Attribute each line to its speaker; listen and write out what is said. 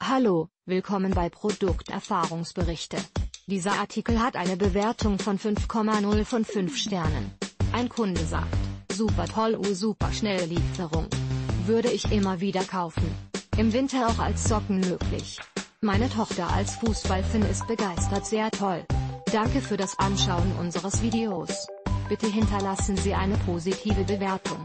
Speaker 1: Hallo, willkommen bei Produkterfahrungsberichte. Dieser Artikel hat eine Bewertung von 5,0 von 5 Sternen. Ein Kunde sagt, super toll, uh, super schnelle Lieferung. Würde ich immer wieder kaufen. Im Winter auch als Socken möglich. Meine Tochter als Fußballfin ist begeistert, sehr toll. Danke für das Anschauen unseres Videos. Bitte hinterlassen Sie eine positive Bewertung.